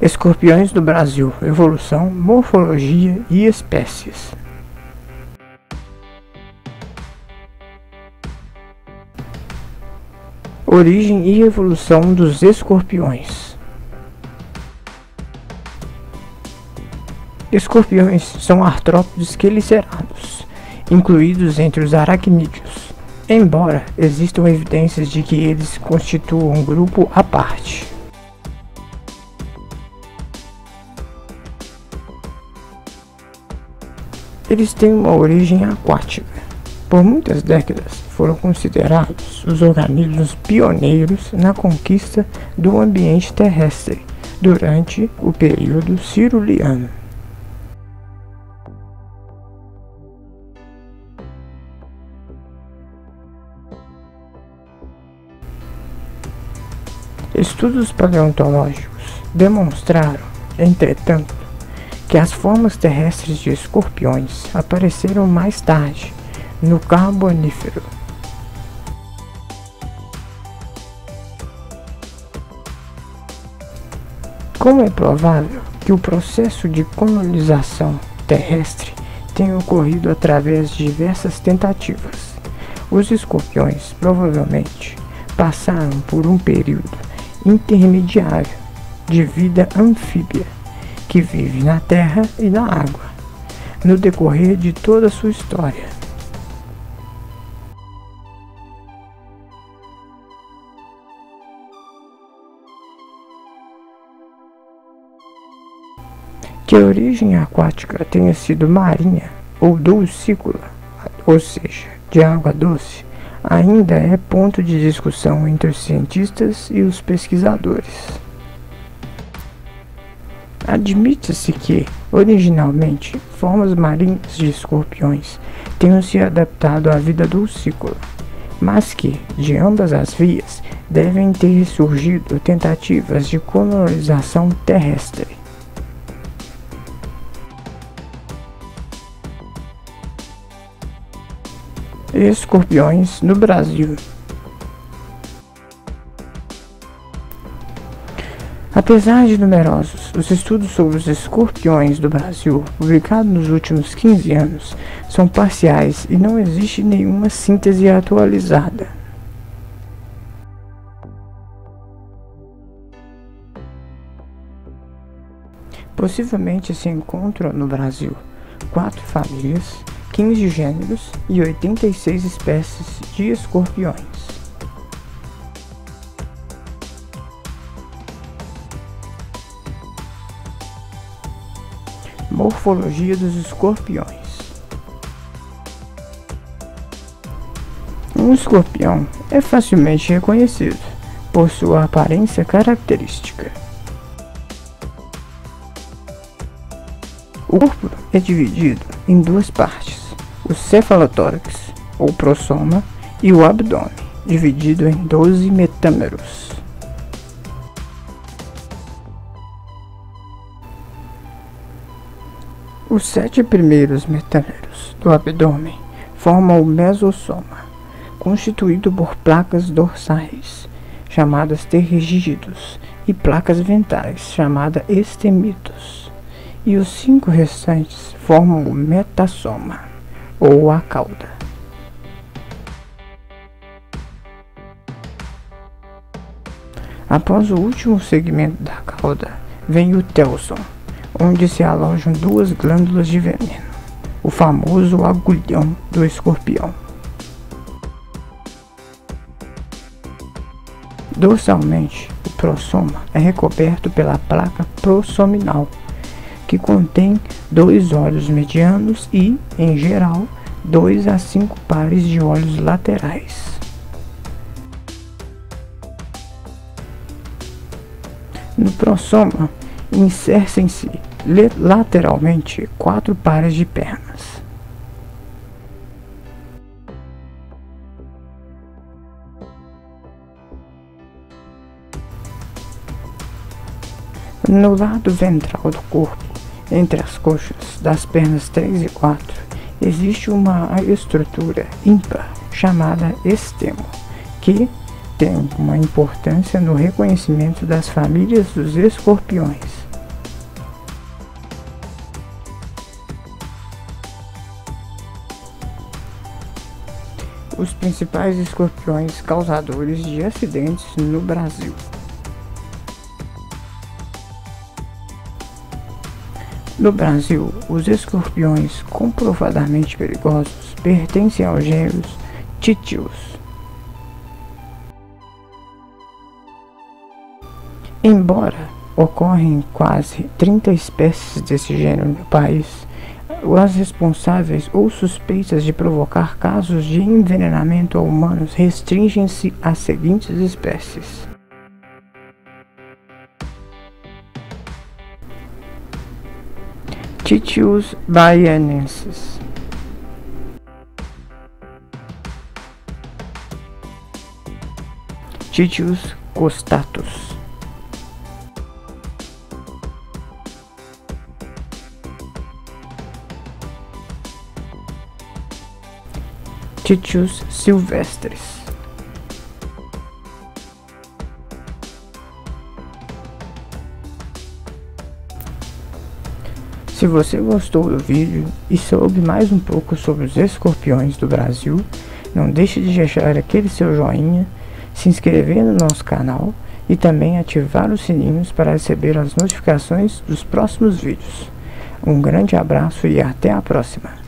Escorpiões do Brasil, evolução, morfologia e espécies. Origem e evolução dos escorpiões. Escorpiões são artrópodes quelicerados, incluídos entre os aracnídeos, embora existam evidências de que eles constituam um grupo à parte. Eles têm uma origem aquática. Por muitas décadas foram considerados os organismos pioneiros na conquista do ambiente terrestre durante o período ciruliano. Estudos paleontológicos demonstraram, entretanto, que as formas terrestres de escorpiões apareceram mais tarde, no Carbonífero. Como é provável que o processo de colonização terrestre tenha ocorrido através de diversas tentativas, os escorpiões provavelmente passaram por um período intermediário de vida anfíbia que vive na terra e na água, no decorrer de toda a sua história. Que a origem aquática tenha sido marinha ou dulcícola, ou seja, de água doce, ainda é ponto de discussão entre os cientistas e os pesquisadores. Admite-se que, originalmente, formas marinhas de escorpiões tenham se adaptado à vida dulcícola, mas que, de ambas as vias, devem ter surgido tentativas de colonização terrestre. Escorpiões no Brasil Apesar de numerosos, os estudos sobre os escorpiões do Brasil, publicados nos últimos 15 anos, são parciais e não existe nenhuma síntese atualizada. Possivelmente se encontram no Brasil quatro famílias, 15 gêneros e 86 espécies de escorpiões. Morfologia dos escorpiões. Um escorpião é facilmente reconhecido por sua aparência característica. O corpo é dividido em duas partes: o cefalotórax, ou prosoma, e o abdômen, dividido em 12 metâmeros. Os sete primeiros metâmeros do abdômen formam o mesossoma, constituído por placas dorsais, chamadas terrígidos, e placas ventrais, chamadas estemitos. E os cinco restantes formam o metassoma, ou a cauda. Após o último segmento da cauda, vem o telson onde se alojam duas glândulas de veneno, o famoso agulhão do escorpião. Dorsalmente, o prosoma é recoberto pela placa prosominal, que contém dois olhos medianos e, em geral, dois a cinco pares de olhos laterais. No prosoma, inserem-se lateralmente quatro pares de pernas. No lado ventral do corpo, entre as coxas das pernas 3 e 4, existe uma estrutura ímpar chamada estemo, que tem uma importância no reconhecimento das famílias dos escorpiões. Os principais escorpiões causadores de acidentes no Brasil. No Brasil, os escorpiões comprovadamente perigosos pertencem aos gêneros Titius. Embora ocorrem quase 30 espécies desse gênero no país, as responsáveis ou suspeitas de provocar casos de envenenamento a humanos restringem-se às seguintes espécies: Titius baianensis. Titius costatus. Titius silvestres. Se você gostou do vídeo e soube mais um pouco sobre os escorpiões do Brasil, não deixe de deixar aquele seu joinha, se inscrever no nosso canal e também ativar os sininhos para receber as notificações dos próximos vídeos. Um grande abraço e até a próxima!